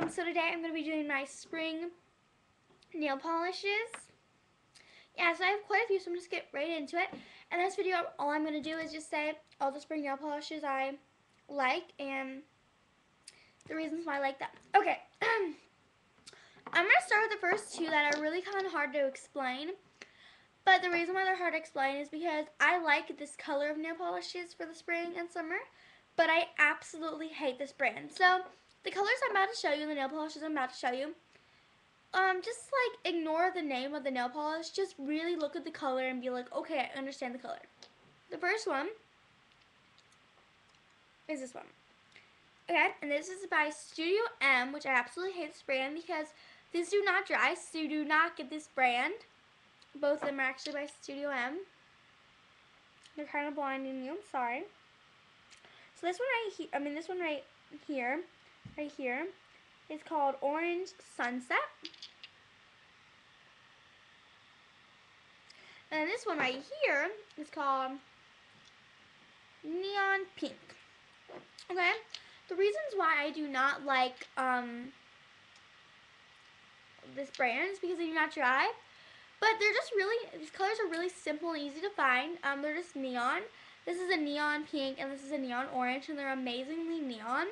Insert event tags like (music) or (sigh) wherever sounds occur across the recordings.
Um, so today I'm going to be doing my spring nail polishes. Yeah, so I have quite a few, so I'm just get right into it. And this video, all I'm going to do is just say all the spring nail polishes I like and the reasons why I like them. Okay, (clears throat) I'm going to start with the first two that are really kind of hard to explain. But the reason why they're hard to explain is because I like this color of nail polishes for the spring and summer, but I absolutely hate this brand. So the colors I'm about to show you, the nail polishes I'm about to show you, um, just like ignore the name of the nail polish. Just really look at the color and be like, okay, I understand the color. The first one is this one. Okay, and this is by Studio M, which I absolutely hate this brand because these do not dry, so do not get this brand. Both of them are actually by Studio M. They're kind of blinding you, I'm sorry. So this one right here, I mean this one right here, right here. It's called Orange Sunset. And this one right here is called Neon Pink. Okay? The reasons why I do not like um, this brand is because they do not dry. But they're just really, these colors are really simple and easy to find. Um, they're just neon. This is a neon pink and this is a neon orange and they're amazingly neon.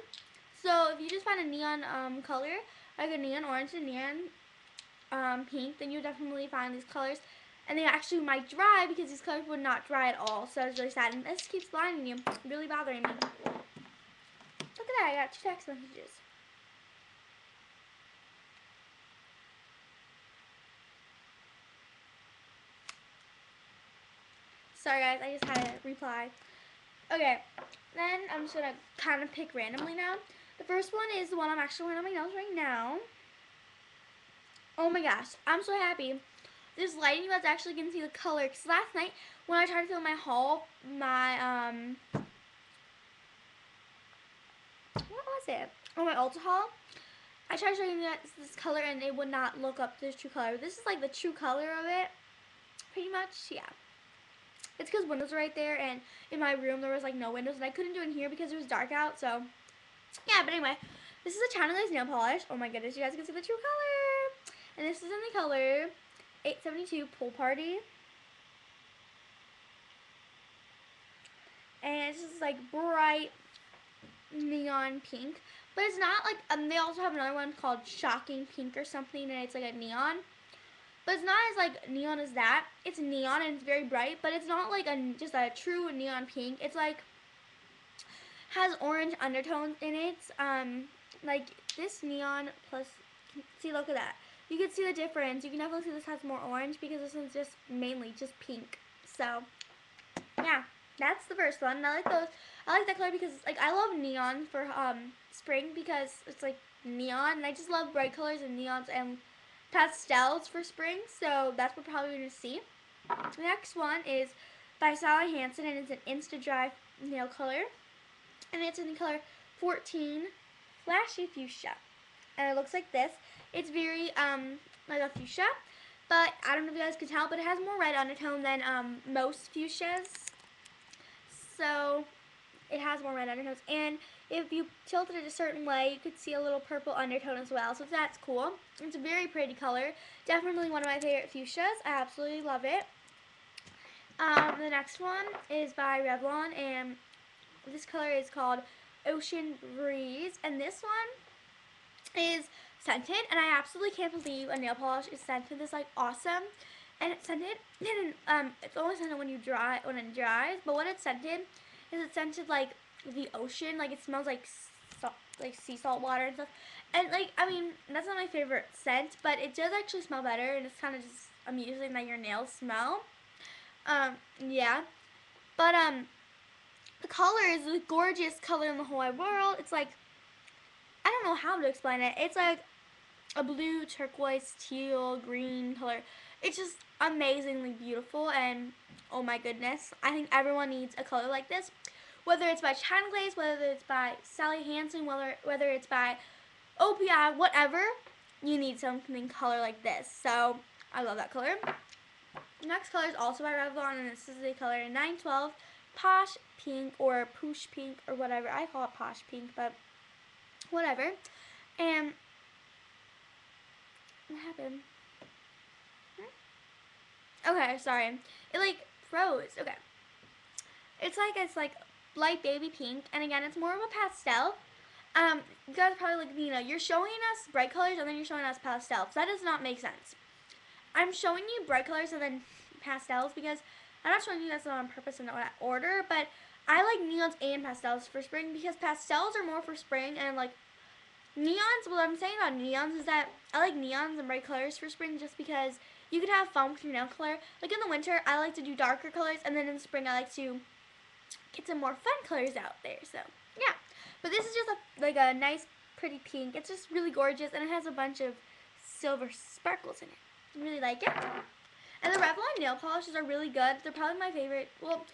So if you just find a neon um, color, like a neon orange and neon um, pink, then you'll definitely find these colors. And they actually might dry because these colors would not dry at all. So it's really sad. And this keeps blinding you, really bothering me. Look at that, I got two text messages. Sorry guys, I just had to reply. Okay, then I'm just to kind of pick randomly now. The first one is the one I'm actually wearing on my nails right now. Oh my gosh, I'm so happy. This lighting, you guys actually can see the color. Because last night, when I tried to film my haul, my, um, what was it? Oh, my Ulta haul. I tried showing you guys this color and it would not look up this true color. This is like the true color of it. Pretty much, yeah. It's because windows are right there, and in my room there was like no windows, and I couldn't do it in here because it was dark out, so yeah, but anyway, this is a China Glaze nail polish. Oh my goodness, you guys can see the true color. And this is in the color 872 Pool Party. And it's just like bright neon pink. But it's not like, um, they also have another one called Shocking Pink or something, and it's like a neon. But it's not as like neon as that. It's neon and it's very bright, but it's not like a just a true neon pink. It's like has orange undertones in it. Um, like this neon plus, see look at that. You can see the difference. You can definitely see this has more orange because this one's just mainly just pink. So, yeah, that's the first one. And I like those. I like that color because like I love neon for um spring because it's like neon, and I just love bright colors and neons and pastels for spring, so that's what probably going to see. The next one is by Sally Hansen, and it's an Insta Dry nail color. And it's in the color 14 Flashy Fuchsia. And it looks like this. It's very, um, like a fuchsia. But I don't know if you guys can tell, but it has more red undertone than um, most fuchsias. So it has more red undertones. And if you tilt it a certain way, you could see a little purple undertone as well. So that's cool. It's a very pretty color. Definitely one of my favorite fuchsias. I absolutely love it. Um, the next one is by Revlon, and this color is called Ocean Breeze. And this one is scented, and I absolutely can't believe a nail polish is scented. This like awesome. And it's scented, and um, it's only scented when you dry, when it dries, but what it's scented is it scented like the ocean. Like it smells like salt, like sea salt water and stuff. And like I mean that's not my favorite scent, but it does actually smell better, and it's kind of just amusing that your nails smell. Um, yeah, but um, the color is the gorgeous color in the whole wide world. It's like I don't know how to explain it. It's like a blue, turquoise, teal, green color. It's just amazingly beautiful and oh my goodness. I think everyone needs a color like this whether it's by China Glaze, whether it's by Sally Hansen, whether whether it's by OPI, whatever, you need something color like this. So I love that color. Next color is also by Revlon, and this is the color 912 Posh Pink or Poosh Pink or whatever. I call it Posh Pink, but whatever. And What happened? Hmm? Okay, sorry. It like froze. Okay. It's like it's like light baby pink, and again, it's more of a pastel. Um, you guys probably like, you know, you're showing us bright colors and then you're showing us pastels. That does not make sense. I'm showing you bright colors and then pastels because I'm not showing you guys on purpose in that order, but I like neons and pastels for spring because pastels are more for spring and like neons, what I'm saying about neons is that I like neons and bright colors for spring just because you can have fun with your nail color. Like in the winter, I like to do darker colors and then in the spring, I like to get some more fun colors out there. So, yeah. But this is just a, like a nice, pretty pink. It's just really gorgeous, and it has a bunch of silver sparkles in it. Really like it. And the Revlon nail polishes are really good. They're probably my favorite. Well,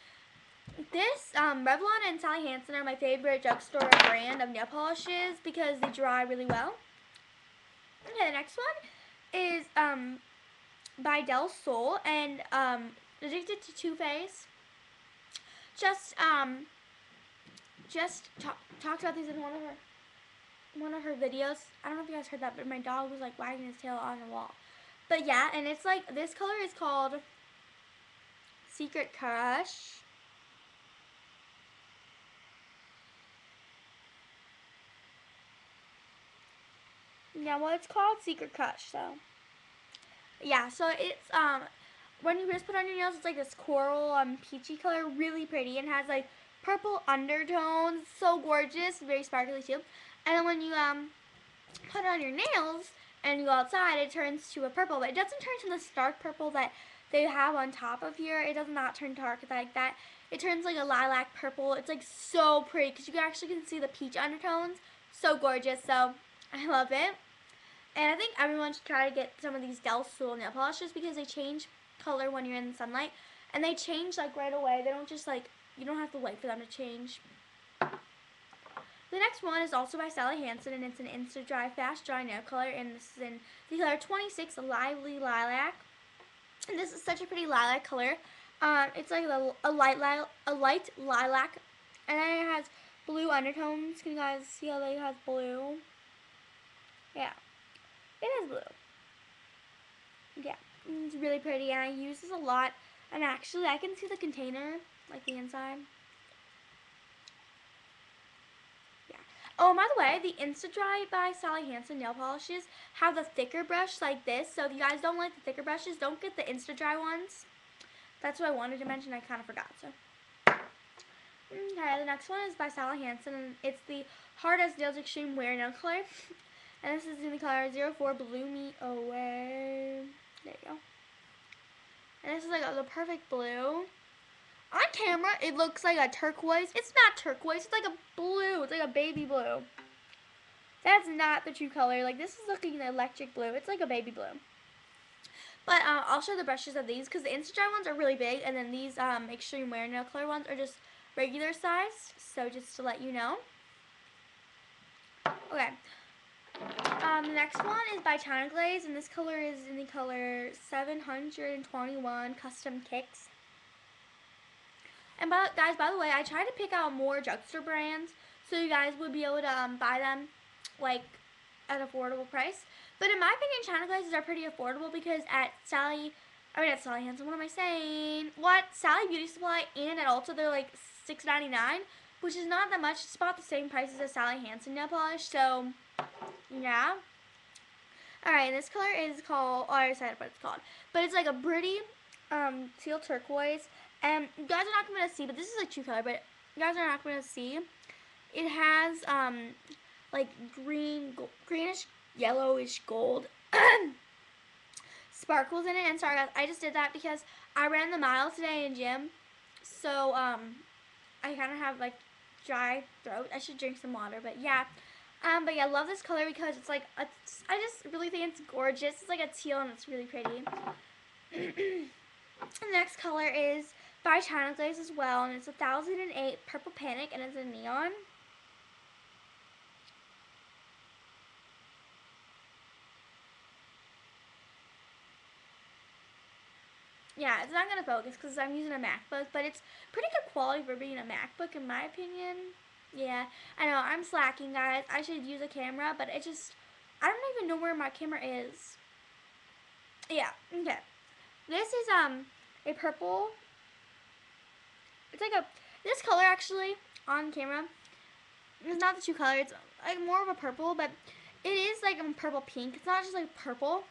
this, um, Revlon and Sally Hansen are my favorite drugstore brand of nail polishes because they dry really well. Okay, the next one is um, by Del Sol and um, Addicted to Too Faced. Just um, just talk, talked about these in one of her one of her videos. I don't know if you guys heard that, but my dog was like wagging his tail on the wall. But yeah, and it's like this color is called Secret Crush. Yeah, well, it's called Secret Crush, so. Yeah, so it's, um, when you just put on your nails, it's like this coral, um, peachy color, really pretty, and has, like, purple undertones. So gorgeous, very sparkly too. And then when you um put on your nails and you go outside, it turns to a purple. But it doesn't turn to the stark purple that they have on top of here. It does not turn dark like that. It turns like a lilac purple. It's like so pretty because you actually can see the peach undertones. So gorgeous. So I love it. And I think everyone should try to get some of these Del Sol nail polishes because they change color when you're in the sunlight. And they change like right away. They don't just like you don't have to wait for them to change. The next one is also by Sally Hansen, and it's an Insta Dry Fast Dry Nail Color, and this is in the color 26 Lively Lilac. And this is such a pretty lilac color. Um, it's like a, a light a light lilac, and then it has blue undertones. Can you guys see how it has blue? Yeah, it is blue. Yeah, it's really pretty, and I use this a lot. And actually, I can see the container like the inside. Oh, by the way, the Insta-Dry by Sally Hansen nail polishes have the thicker brush like this. So if you guys don't like the thicker brushes, don't get the Insta-Dry ones. That's what I wanted to mention. I kind of forgot. So. Okay, the next one is by Sally Hansen, and it's the Hard as Nails Extreme Wear Nail Color. (laughs) and this is in the color 04 Blue Me Away. There you go. And this is like the perfect blue. On camera, it looks like a turquoise. It's not turquoise. It's like a blue. It's like a baby blue. That's not the true color. Like, this is looking electric blue. It's like a baby blue. But uh, I'll show the brushes of these because the Instadry ones are really big. And then these um, Extreme Wear Nail Color ones are just regular size. So just to let you know. Okay. Um, the next one is by China Glaze. And this color is in the color 721 Custom Kicks. And by, guys, by the way, I try to pick out more drugstore brands so you guys would be able to um, buy them like at affordable price. But in my opinion, China glazes are pretty affordable because at Sally, I mean at Sally Hansen, what am I saying? What? Sally Beauty Supply and at Ulta, they're like $6.99, which is not that much. It's about the same prices as Sally Hansen nail polish, so yeah. Alright, this color is called, oh, I said what it's called. But it's like a pretty um, teal turquoise. And you guys are not going to see, but this is a true color, but you guys are not going to see. It has um, like green, greenish, yellowish gold (coughs) sparkles in it. And sorry guys, I just did that because I ran the mile today in gym. So um, I kind of have like dry throat. I should drink some water, but yeah. Um, but yeah, I love this color because it's like, it's, I just really think it's gorgeous. It's like a teal and it's really pretty. (coughs) the next color is by China Glaze as well, and it's a 1008 Purple Panic, and it's a neon. Yeah, it's not going to focus because I'm using a MacBook, but it's pretty good quality for being a MacBook in my opinion. Yeah, I know, I'm slacking, guys. I should use a camera, but it just, I don't even know where my camera is. Yeah, okay. This is um a purple. It's like a this color actually on camera. It's not the true color. It's like more of a purple, but it is like a purple pink. It's not just like purple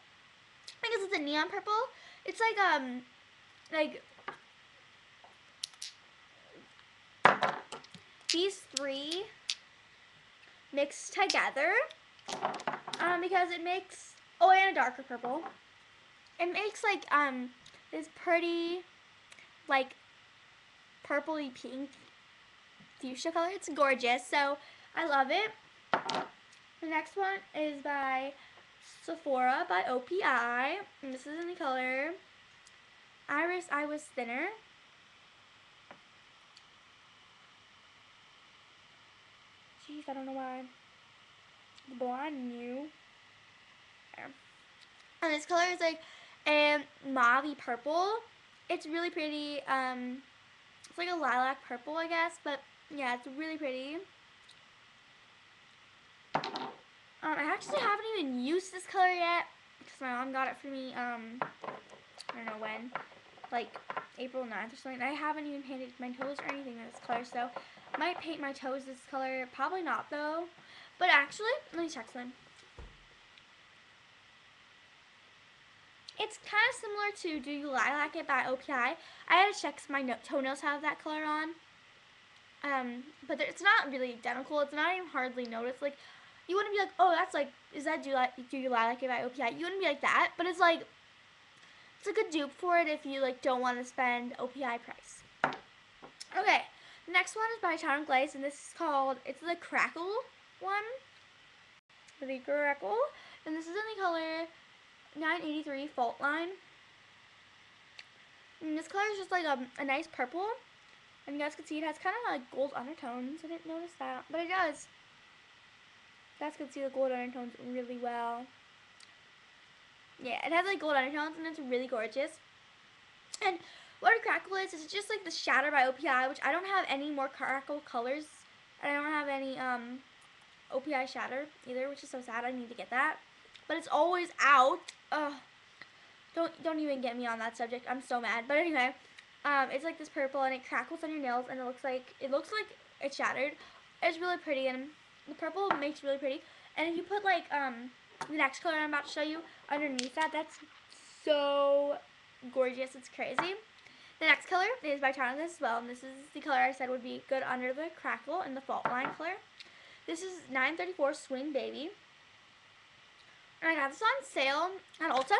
because it's a neon purple. It's like um like these three mixed together um because it makes oh and a darker purple it makes like um this pretty like purpley pink fuchsia color. It's gorgeous, so I love it. The next one is by Sephora by OPI. And this is in the color Iris I Was Thinner. Jeez, I don't know why. Blonde new. And this color is like and mauve purple. It's really pretty. Um, it's like a lilac purple, I guess, but yeah, it's really pretty. Um, I actually haven't even used this color yet because my mom got it for me. Um, I don't know when, like April 9th or something. I haven't even painted my toes or anything in this color, so might paint my toes this color. Probably not though. But actually, let me check some. It's kind of similar to Do You Lilac It by OPI. I had to check because my no toenails have that color on. Um, but it's not really identical. It's not even hardly noticed. Like, you wouldn't be like, oh, that's like, is that Do You, like, Do you Lilac It by OPI? You wouldn't be like that. But it's like, it's a good dupe for it if you, like, don't want to spend OPI price. Okay, next one is by China Glaze, and this is called, it's the Crackle one. The Crackle. And this is in the color 983 Fault Line. And this color is just like a, a nice purple. And you guys can see it has kind of like gold undertones. I didn't notice that, but it does. You guys can see the gold undertones really well. Yeah, it has like gold undertones and it's really gorgeous. And what a crackle is, is just like the Shatter by OPI, which I don't have any more crackle colors. And I don't have any um, OPI Shatter either, which is so sad. I need to get that but it's always out. Ugh. Don't don't even get me on that subject. I'm so mad. But anyway, um, it's like this purple and it crackles on your nails and it looks like it looks like it's shattered. It's really pretty and the purple makes really pretty. And if you put like um the next color I'm about to show you underneath that, that's so gorgeous. It's crazy. The next color is by China as well, and this is the color I said would be good under the crackle and the fault line color. This is 934 Swing Baby. And I got this on sale at Ulta.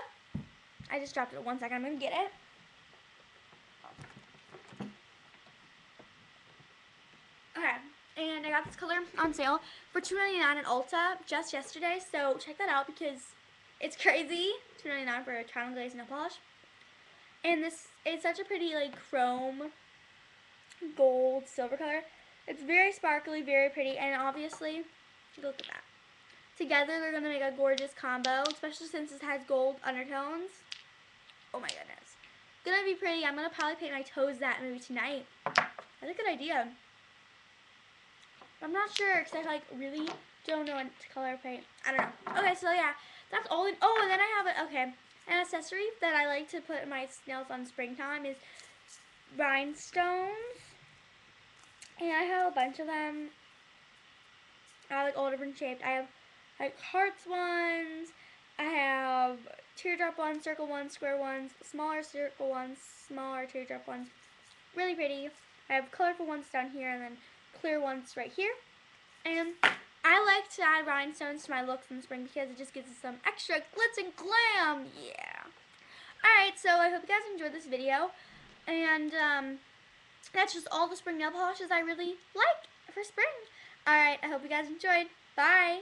I just dropped it one second. I'm going to get it. Okay. And I got this color on sale for $2.99 at Ulta just yesterday. So check that out because it's crazy. $2.99 for a China Glaze nail polish. And this is such a pretty like chrome gold silver color. It's very sparkly, very pretty, and obviously, look at that. Together, they're going to make a gorgeous combo, especially since it has gold undertones. Oh my goodness. Gonna be pretty. I'm going to probably paint my toes that maybe tonight. That's a good idea. I'm not sure because I like really don't know what color paint. I don't know. Okay, so yeah, that's all. In, oh, and then I have. Okay, an accessory that I like to put my nails on springtime is rhinestones, and I have a bunch of them. I like all different shapes. I have like hearts ones. I have teardrop ones, circle ones, square ones, smaller circle ones, smaller teardrop ones. Really pretty. I have colorful ones down here and then clear ones right here. And I like to add rhinestones to my looks in spring because it just gives it some extra glitz and glam. Yeah. Alright, so I hope you guys enjoyed this video. And um, that's just all the spring nail polishes I really like for spring. Alright, I hope you guys enjoyed. Bye.